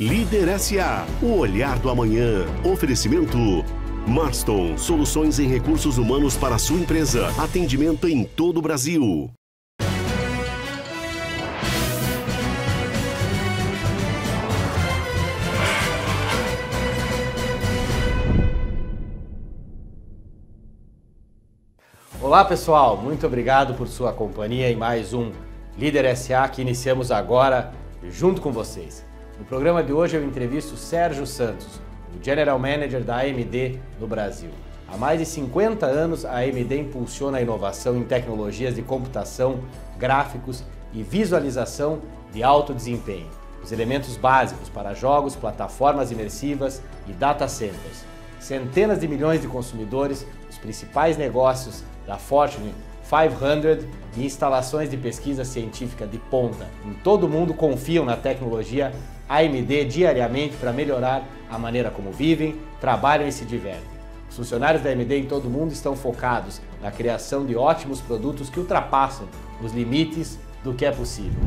Líder SA, o olhar do amanhã. Oferecimento. Marston, soluções em recursos humanos para sua empresa. Atendimento em todo o Brasil. Olá pessoal, muito obrigado por sua companhia em mais um Líder SA que iniciamos agora junto com vocês. No programa de hoje eu entrevisto Sérgio Santos, o General Manager da AMD no Brasil. Há mais de 50 anos, a AMD impulsiona a inovação em tecnologias de computação, gráficos e visualização de alto desempenho, os elementos básicos para jogos, plataformas imersivas e data centers. Centenas de milhões de consumidores, os principais negócios da Fortune 500 e instalações de pesquisa científica de ponta em todo o mundo confiam na tecnologia AMD diariamente para melhorar a maneira como vivem, trabalham e se divertem. Os funcionários da AMD em todo o mundo estão focados na criação de ótimos produtos que ultrapassam os limites do que é possível.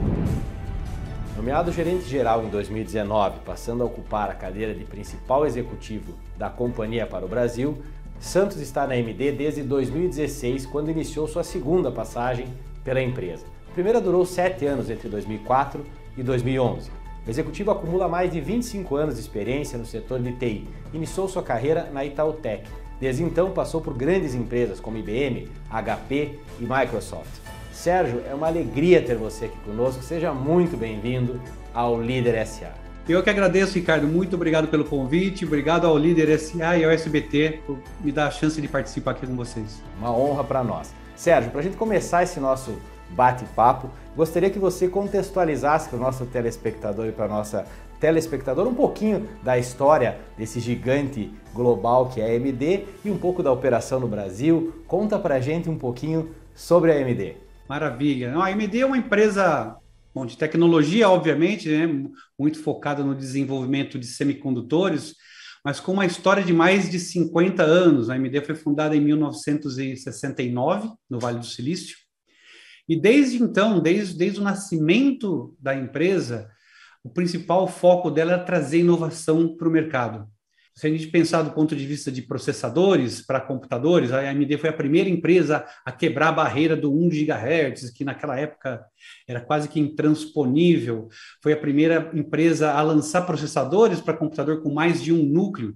Nomeado gerente geral em 2019, passando a ocupar a cadeira de principal executivo da companhia para o Brasil, Santos está na AMD desde 2016, quando iniciou sua segunda passagem pela empresa. A primeira durou sete anos entre 2004 e 2011. O executivo acumula mais de 25 anos de experiência no setor de TI. Iniciou sua carreira na Itautec. Desde então passou por grandes empresas como IBM, HP e Microsoft. Sérgio, é uma alegria ter você aqui conosco. Seja muito bem-vindo ao Líder SA. Eu que agradeço, Ricardo. Muito obrigado pelo convite. Obrigado ao Líder SA e ao SBT por me dar a chance de participar aqui com vocês. Uma honra para nós. Sérgio, para a gente começar esse nosso bate-papo. Gostaria que você contextualizasse para o nosso telespectador e para a nossa telespectador um pouquinho da história desse gigante global que é a AMD e um pouco da operação no Brasil. Conta para a gente um pouquinho sobre a AMD. Maravilha. A AMD é uma empresa bom, de tecnologia, obviamente, né, muito focada no desenvolvimento de semicondutores, mas com uma história de mais de 50 anos. A AMD foi fundada em 1969, no Vale do Silício, e desde então, desde, desde o nascimento da empresa, o principal foco dela é trazer inovação para o mercado. Se a gente pensar do ponto de vista de processadores para computadores, a AMD foi a primeira empresa a quebrar a barreira do 1 GHz, que naquela época era quase que intransponível. Foi a primeira empresa a lançar processadores para computador com mais de um núcleo,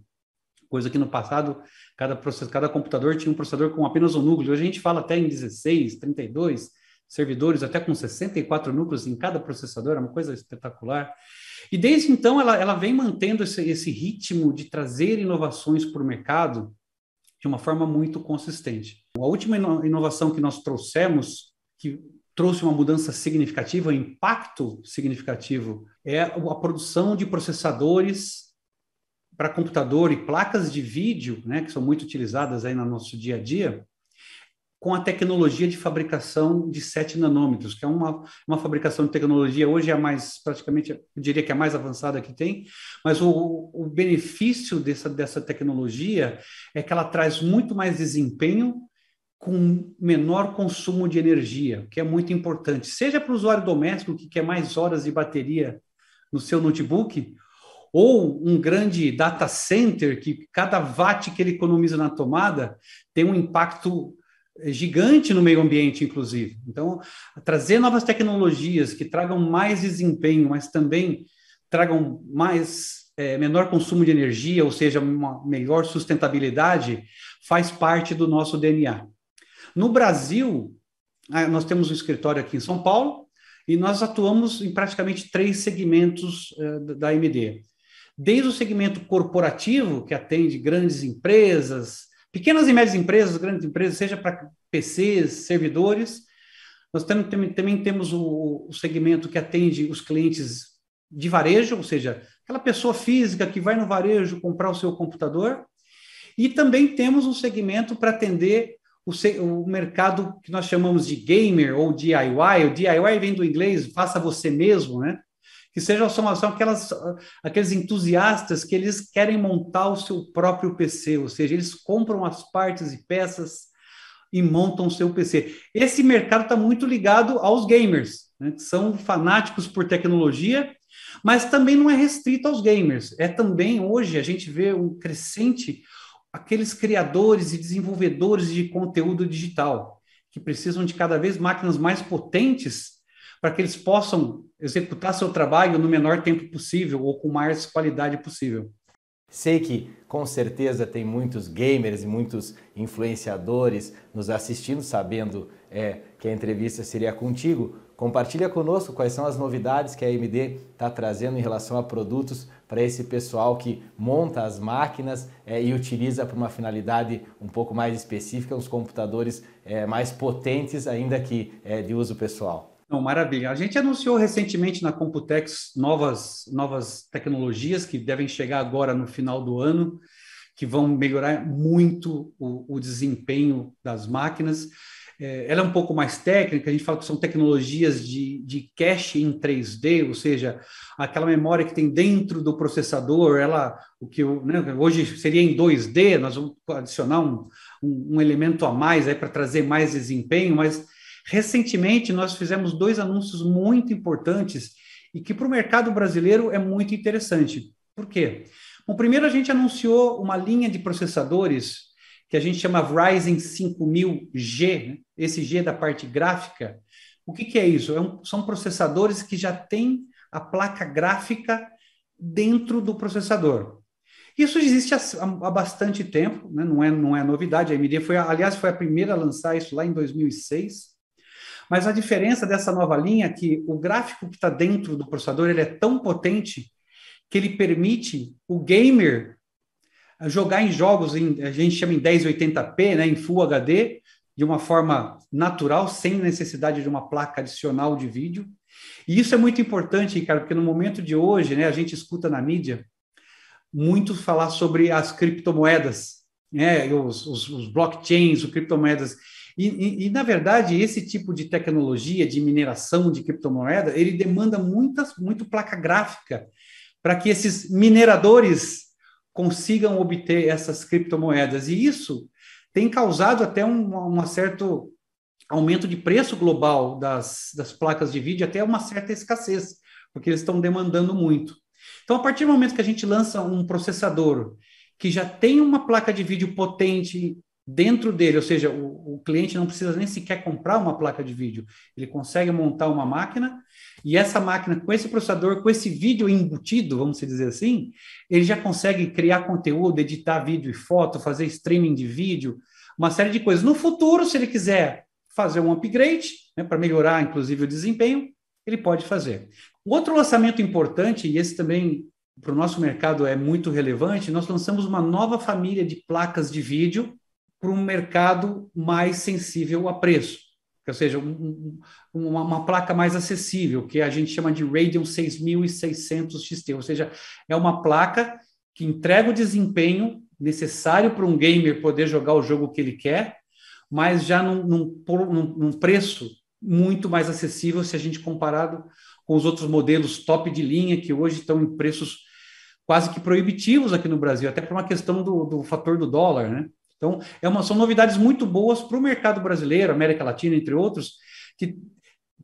coisa que no passado cada, cada computador tinha um processador com apenas um núcleo. Hoje a gente fala até em 16, 32, servidores, até com 64 núcleos em cada processador, é uma coisa espetacular. E desde então ela, ela vem mantendo esse, esse ritmo de trazer inovações para o mercado de uma forma muito consistente. A última inovação que nós trouxemos, que trouxe uma mudança significativa, um impacto significativo, é a produção de processadores para computador e placas de vídeo, né, que são muito utilizadas aí no nosso dia a dia, com a tecnologia de fabricação de 7 nanômetros, que é uma, uma fabricação de tecnologia, hoje é a mais, praticamente, eu diria que é a mais avançada que tem, mas o, o benefício dessa, dessa tecnologia é que ela traz muito mais desempenho com menor consumo de energia, que é muito importante, seja para o usuário doméstico que quer mais horas de bateria no seu notebook, ou um grande data center que cada watt que ele economiza na tomada tem um impacto gigante no meio ambiente, inclusive. Então, trazer novas tecnologias que tragam mais desempenho, mas também tragam mais é, menor consumo de energia, ou seja, uma melhor sustentabilidade, faz parte do nosso DNA. No Brasil, nós temos um escritório aqui em São Paulo e nós atuamos em praticamente três segmentos é, da AMD. Desde o segmento corporativo, que atende grandes empresas, Pequenas e médias empresas, grandes empresas, seja para PCs, servidores. Nós também, também temos o, o segmento que atende os clientes de varejo, ou seja, aquela pessoa física que vai no varejo comprar o seu computador. E também temos um segmento para atender o, o, mercado que nós chamamos de gamer ou DIY. O DIY vem do inglês, faça você mesmo, né? Que sejam são, são aquelas, aqueles entusiastas que eles querem montar o seu próprio PC, ou seja, eles compram as partes e peças e montam o seu PC. Esse mercado está muito ligado aos gamers, né, que são fanáticos por tecnologia, Mas também não é restrito aos gamers. É também, hoje, a gente vê um crescente aqueles criadores e desenvolvedores de conteúdo digital, que precisam de cada vez máquinas mais potentes para que eles possam executar seu trabalho no menor tempo possível ou com mais qualidade possível. Sei que com certeza tem muitos gamers e muitos influenciadores nos assistindo, sabendo é, que a entrevista seria contigo. Compartilha conosco quais são as novidades que a AMD está trazendo em relação a produtos para esse pessoal que monta as máquinas é, e utiliza para uma finalidade um pouco mais específica, os computadores é, mais potentes, ainda que é, de uso pessoal. Não, maravilha. A gente anunciou recentemente na Computex novas, novas tecnologias que devem chegar agora no final do ano, que vão melhorar muito o, o desempenho das máquinas. É, ela é um pouco mais técnica, a gente fala que são tecnologias de, de cache em 3D, ou seja, aquela memória que tem dentro do processador, ela, o que né, hoje seria em 2D, nós vamos adicionar um, um, um elemento a mais para trazer mais desempenho, mas recentemente nós fizemos dois anúncios muito importantes e que para o mercado brasileiro é muito interessante. Por quê? Bom, primeiro a gente anunciou uma linha de processadores que a gente chama Ryzen 5000G, né? esse G da parte gráfica. O que, que é isso? É um, são processadores que já têm a placa gráfica dentro do processador. Isso existe há, há bastante tempo, né? não, é, não é novidade. A AMD foi, aliás, foi a primeira a lançar isso lá em 2006. Mas a diferença dessa nova linha é que o gráfico que está dentro do processador ele é tão potente que ele permite o gamer jogar em jogos, em, a gente chama em 1080p, né, em Full HD, de uma forma natural, sem necessidade de uma placa adicional de vídeo. E isso é muito importante, Ricardo, porque no momento de hoje, né, a gente escuta na mídia muito falar sobre as criptomoedas, né, os, os, os blockchains, os criptomoedas. E, e, e, na verdade, esse tipo de tecnologia de mineração de criptomoeda, ele demanda muitas, muito placa gráfica para que esses mineradores consigam obter essas criptomoedas. E isso tem causado até um, um certo aumento de preço global das, das placas de vídeo, até uma certa escassez, porque eles estão demandando muito. Então, a partir do momento que a gente lança um processador que já tem uma placa de vídeo potente dentro dele, ou seja, o, o, cliente não precisa nem sequer comprar uma placa de vídeo, ele consegue montar uma máquina e essa máquina com esse processador, com esse vídeo embutido, vamos dizer assim, ele já consegue criar conteúdo, editar vídeo e foto, fazer streaming de vídeo, uma série de coisas. No futuro, se ele quiser fazer um upgrade, né, para melhorar inclusive o desempenho, ele pode fazer. Outro lançamento importante, e esse também para o nosso mercado é muito relevante, nós lançamos uma nova família de placas de vídeo para um mercado mais sensível a preço, ou seja, um, uma, uma, placa mais acessível, que a gente chama de Radeon 6600 XT, ou seja, é uma placa que entrega o desempenho necessário para um gamer poder jogar o jogo que ele quer, mas já num, num, num preço muito mais acessível se a gente comparado com os outros modelos top de linha que hoje estão em preços quase que proibitivos aqui no Brasil, até por uma questão do, do fator do dólar, né? Então, é uma, são novidades muito boas para o mercado brasileiro, América Latina, entre outros, que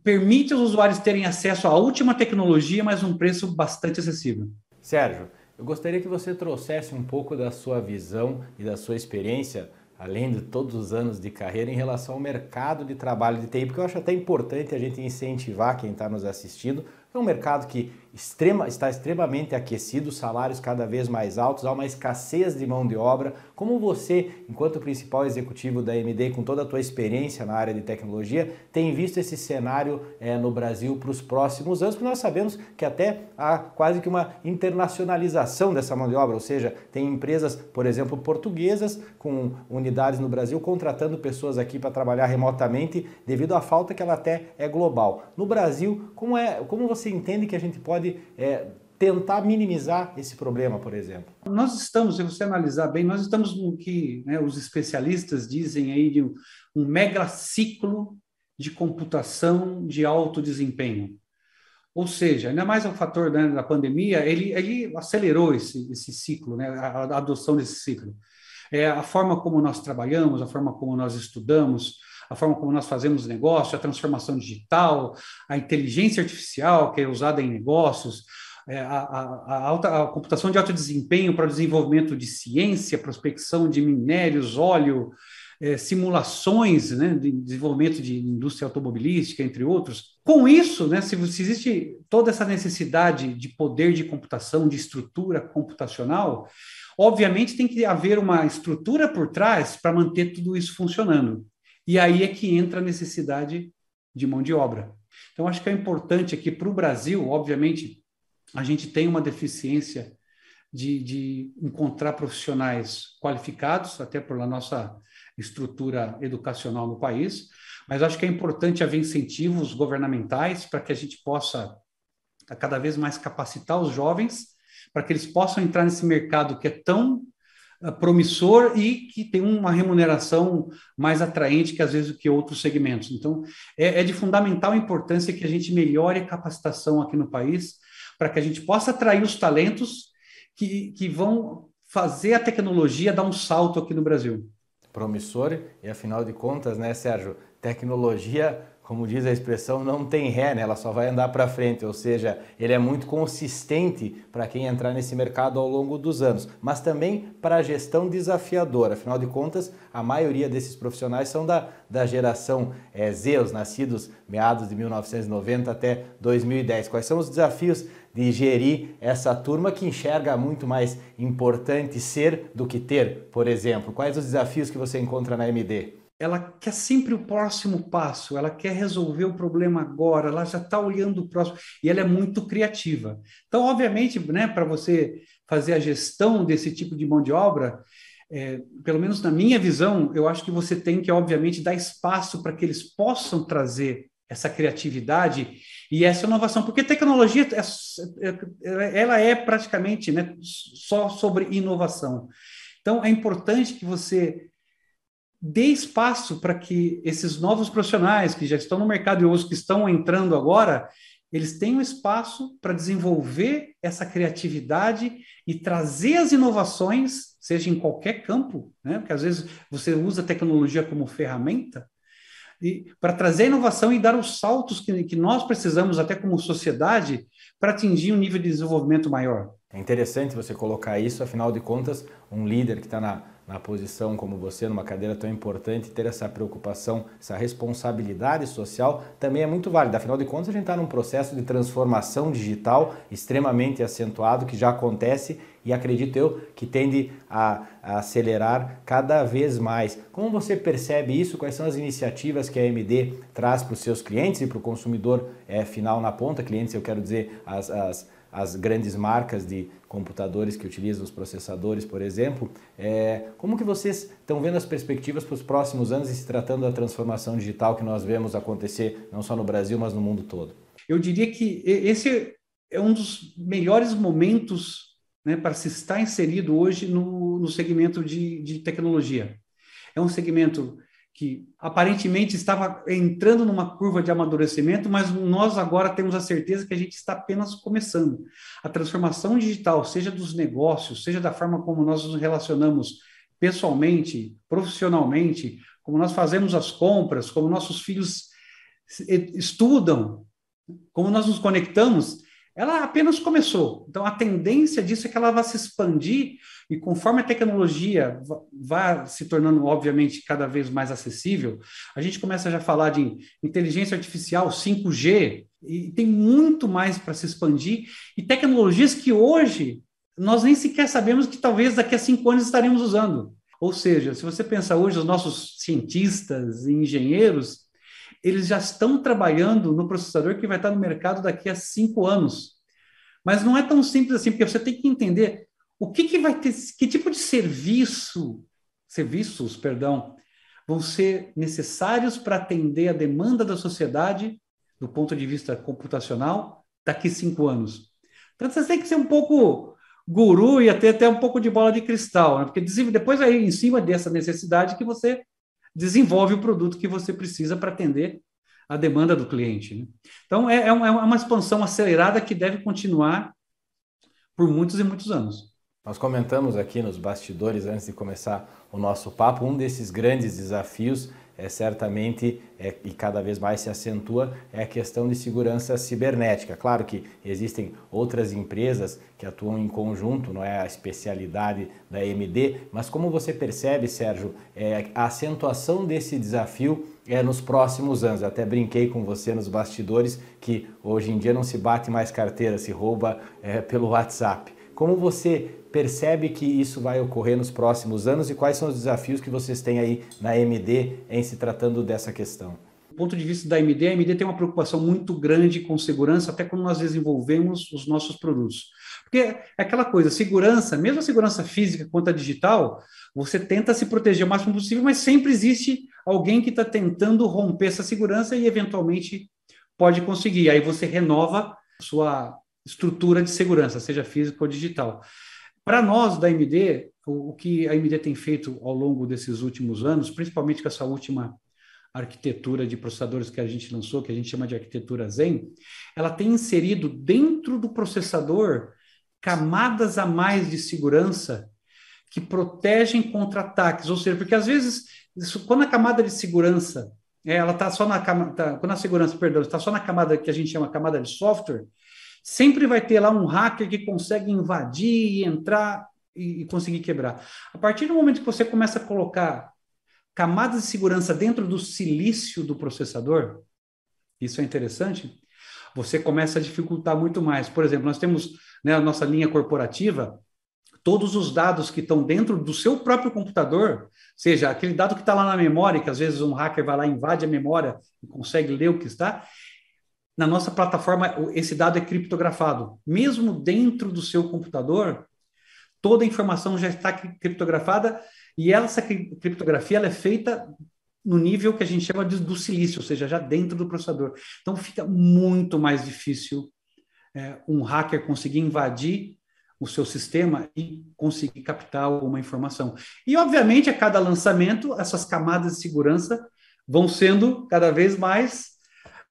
permite aos usuários terem acesso à última tecnologia, mas um preço bastante acessível. Sérgio, eu gostaria que você trouxesse um pouco da sua visão e da sua experiência, além de todos os anos de carreira, em relação ao mercado de trabalho de TI, porque eu acho até importante a gente incentivar quem está nos assistindo. É um mercado que extrema, está extremamente aquecido, salários cada vez mais altos, há uma escassez de mão de obra. Como você, enquanto principal executivo da AMD, com toda a tua experiência na área de tecnologia, tem visto esse cenário é, no Brasil para os próximos anos? Porque nós sabemos que até há quase que uma internacionalização dessa mão de obra, ou seja, tem empresas, por exemplo, portuguesas com unidades no Brasil contratando pessoas aqui para trabalhar remotamente devido à falta que ela até é global. No Brasil, como é, como você entende que a gente pode pode é, tentar minimizar esse problema, por exemplo? Nós estamos, se você analisar bem, nós estamos no que né, os especialistas dizem aí de um, um mega ciclo de computação de alto desempenho. Ou seja, ainda mais o fator né, da pandemia, ele, ele acelerou esse, esse ciclo, né, a, a adoção desse ciclo. É, a forma como nós trabalhamos, a forma como nós estudamos, a forma como nós fazemos negócio, a transformação digital, a inteligência artificial que é usada em negócios, é, a, a, alta, a computação de alto desempenho para o desenvolvimento de ciência, prospecção de minérios, óleo, é, simulações né, de desenvolvimento de indústria automobilística, entre outros. Com isso, né, se, se existe toda essa necessidade de poder de computação, de estrutura computacional, obviamente tem que haver uma estrutura por trás para manter tudo isso funcionando. E aí é que entra a necessidade de mão de obra. Então, acho que é importante aqui para o Brasil, obviamente, a gente tem uma deficiência de, de encontrar profissionais qualificados, até pela nossa estrutura educacional no país, mas acho que é importante haver incentivos governamentais para que a gente possa cada vez mais capacitar os jovens para que eles possam entrar nesse mercado que é tão promissor e que tem uma remuneração mais atraente que às vezes que outros segmentos. Então, é, é de fundamental importância que a gente melhore a capacitação aqui no país para que a gente possa atrair os talentos que, que vão fazer a tecnologia dar um salto aqui no Brasil. Promissor, e afinal de contas, né, Sérgio, tecnologia como diz a expressão, não tem ré, né? ela só vai andar para frente, ou seja, ele é muito consistente para quem entrar nesse mercado ao longo dos anos, mas também para a gestão desafiadora. Afinal de contas, a maioria desses profissionais são da, da geração é, Z, os nascidos meados de 1990 até 2010. Quais são os desafios de gerir essa turma que enxerga muito mais importante ser do que ter, por exemplo? Quais os desafios que você encontra na MD? Ela quer sempre o próximo passo, ela quer resolver o problema agora, ela já está olhando o próximo, e ela é muito criativa. Então, obviamente, né, para você fazer a gestão desse tipo de mão de obra, é, pelo menos na minha visão, eu acho que você tem que, obviamente, dar espaço para que eles possam trazer essa criatividade e essa inovação, porque tecnologia é, é, ela é praticamente né, só sobre inovação. Então, é importante que você dê espaço para que esses novos profissionais que já estão no mercado e os que estão entrando agora, eles tenham espaço para desenvolver essa criatividade e trazer as inovações, seja em qualquer campo, né? porque às vezes você usa a tecnologia como ferramenta, para trazer inovação e dar os saltos que, que nós precisamos, até como sociedade, para atingir um nível de desenvolvimento maior. É interessante você colocar isso, afinal de contas, um líder que está na na posição como você, numa cadeira tão importante, ter essa preocupação, essa responsabilidade social também é muito válida. Afinal de contas, a gente está num processo de transformação digital extremamente acentuado que já acontece e acredito eu que tende a, a acelerar cada vez mais. Como você percebe isso? Quais são as iniciativas que a AMD traz para os seus clientes e para o consumidor é, final na ponta? Clientes, eu quero dizer, as, as as grandes marcas de computadores que utilizam os processadores, por exemplo. É, como que vocês estão vendo as perspectivas para os próximos anos e se tratando da transformação digital que nós vemos acontecer não só no Brasil, mas no mundo todo? Eu diria que esse é um dos melhores momentos né, para se estar inserido hoje no, no segmento de, de tecnologia. É um segmento que aparentemente estava entrando numa curva de amadurecimento, mas nós agora temos a certeza que a gente está apenas começando. A transformação digital, seja dos negócios, seja da forma como nós nos relacionamos pessoalmente, profissionalmente, como nós fazemos as compras, como nossos filhos estudam, como nós nos conectamos, ela apenas começou. Então, a tendência disso é que ela vai se expandir e conforme a tecnologia vai se tornando, obviamente, cada vez mais acessível, a gente começa já a falar de inteligência artificial, 5G, e tem muito mais para se expandir, e tecnologias que hoje nós nem sequer sabemos que talvez daqui a cinco anos estaremos usando. Ou seja, se você pensar hoje, os nossos cientistas e engenheiros, eles já estão trabalhando no processador que vai estar no mercado daqui a cinco anos. Mas não é tão simples assim, porque você tem que entender o que, que vai ter, que tipo de serviço, serviços, perdão, vão ser necessários para atender a demanda da sociedade do ponto de vista computacional daqui cinco anos. Então você tem que ser um pouco guru e até, até um pouco de bola de cristal, né? porque depois aí em cima dessa necessidade que você desenvolve o produto que você precisa para atender a demanda do cliente. Né? Então, é, é, é, uma expansão acelerada que deve continuar por muitos e muitos anos. Nós comentamos aqui nos bastidores, antes de começar o nosso papo, um desses grandes desafios é certamente é, e cada vez mais se acentua é a questão de segurança cibernética. Claro que existem outras empresas que atuam em conjunto, não é a especialidade da AMD, mas como você percebe, Sérgio, é, a acentuação desse desafio é nos próximos anos. Eu até brinquei com você nos bastidores que hoje em dia não se bate mais carteira, se rouba é, pelo WhatsApp. Como você percebe que isso vai ocorrer nos próximos anos e quais são os desafios que vocês têm aí na AMD em se tratando dessa questão? Do ponto de vista da AMD, a AMD tem uma preocupação muito grande com segurança, até quando nós desenvolvemos os nossos produtos. Porque é aquela coisa, segurança, mesmo a segurança física quanto a digital, você tenta se proteger o máximo possível, mas sempre existe alguém que está tentando romper essa segurança e eventualmente pode conseguir. Aí você renova sua estrutura de segurança, seja física ou digital. Para nós da AMD, o, o, que a AMD tem feito ao longo desses últimos anos, principalmente com essa última arquitetura de processadores que a gente lançou, que a gente chama de arquitetura Zen, ela tem inserido dentro do processador camadas a mais de segurança que protegem contra ataques, ou seja, porque às vezes isso, quando a camada de segurança é, ela está só na camada, tá, quando a segurança, perdão, está só na camada que a gente chama camada de software, Sempre vai ter lá um hacker que consegue invadir e entrar e, conseguir quebrar. A partir do momento que você começa a colocar camadas de segurança dentro do silício do processador, isso é interessante, você começa a dificultar muito mais. Por exemplo, nós temos né, a nossa linha corporativa, todos os dados que estão dentro do seu próprio computador, seja aquele dado que está lá na memória, que às vezes um hacker vai lá, invade a memória e consegue ler o que está, na nossa plataforma, esse dado é criptografado. Mesmo dentro do seu computador, toda a informação já está criptografada e essa criptografia ela é feita no nível que a gente chama de, do silício, ou seja, já dentro do processador. Então fica muito mais difícil é, um hacker conseguir invadir o seu sistema e conseguir captar alguma informação. E, obviamente, a cada lançamento, essas camadas de segurança vão sendo cada vez mais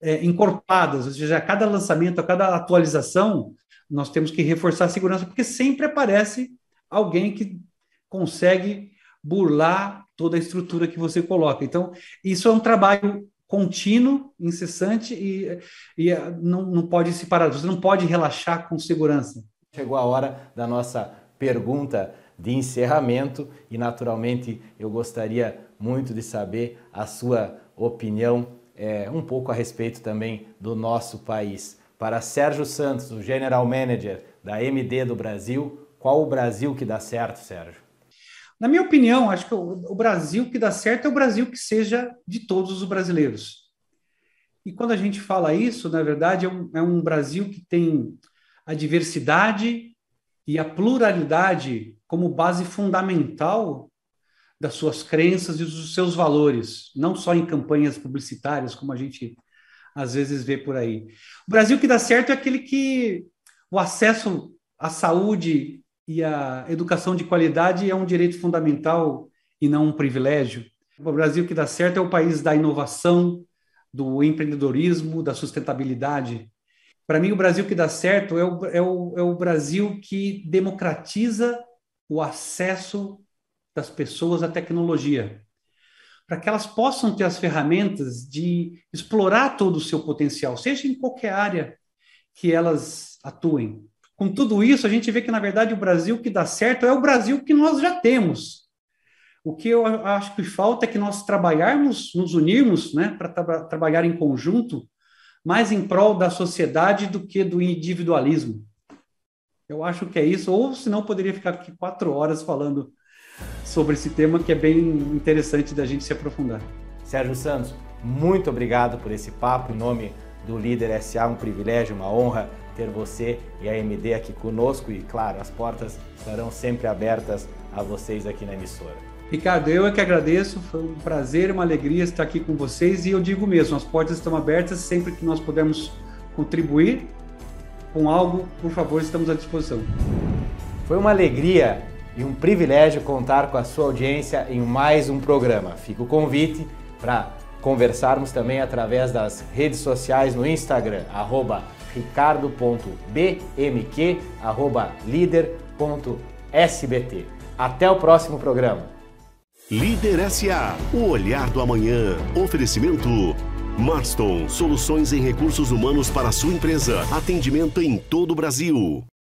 é, encorpadas, ou seja, a cada lançamento, a cada atualização, nós temos que reforçar a segurança, porque sempre aparece alguém que consegue burlar toda a estrutura que você coloca. Então, isso é um trabalho contínuo, incessante e, e é, não, não pode se parar, você não pode relaxar com segurança. Chegou a hora da nossa pergunta de encerramento e, naturalmente, eu gostaria muito de saber a sua opinião é, um pouco a respeito também do nosso país. Para Sérgio Santos, o General Manager da MD do Brasil, qual o Brasil que dá certo, Sérgio? Na minha opinião, acho que o, Brasil que dá certo é o Brasil que seja de todos os brasileiros. E quando a gente fala isso, na verdade, é um, é um Brasil que tem a diversidade e a pluralidade como base fundamental das suas crenças e dos seus valores, não só em campanhas publicitárias, como a gente às vezes vê por aí. O Brasil que dá certo é aquele que o acesso à saúde e à educação de qualidade é um direito fundamental e não um privilégio. O Brasil que dá certo é o país da inovação, do empreendedorismo, da sustentabilidade. Para mim, o Brasil que dá certo é o, é o, é o Brasil que democratiza o acesso das pessoas à tecnologia, para que elas possam ter as ferramentas de explorar todo o seu potencial, seja em qualquer área que elas atuem. Com tudo isso, a gente vê que, na verdade, o Brasil que dá certo é o Brasil que nós já temos. O que eu acho que falta é que nós trabalharmos, nos unirmos, né, para tra trabalhar em conjunto, mais em prol da sociedade do que do individualismo. Eu acho que é isso, ou senão poderia ficar aqui quatro horas falando sobre esse tema que é bem interessante da gente se aprofundar. Sérgio Santos, muito obrigado por esse papo em nome do Líder SA, um privilégio, uma honra ter você e a AMD aqui conosco e, claro, as portas estarão sempre abertas a vocês aqui na emissora. Ricardo, eu é que agradeço, foi um prazer, uma alegria estar aqui com vocês e eu digo mesmo, as portas estão abertas sempre que nós pudermos contribuir com algo, por favor, estamos à disposição. Foi uma alegria e um privilégio contar com a sua audiência em mais um programa. Fica o convite para conversarmos também através das redes sociais no Instagram, arroba ricardo.bmq, arroba líder.sbt. Até o próximo programa. Líder SA, o olhar do amanhã. Oferecimento Marston, soluções em recursos humanos para sua empresa. Atendimento em todo o Brasil.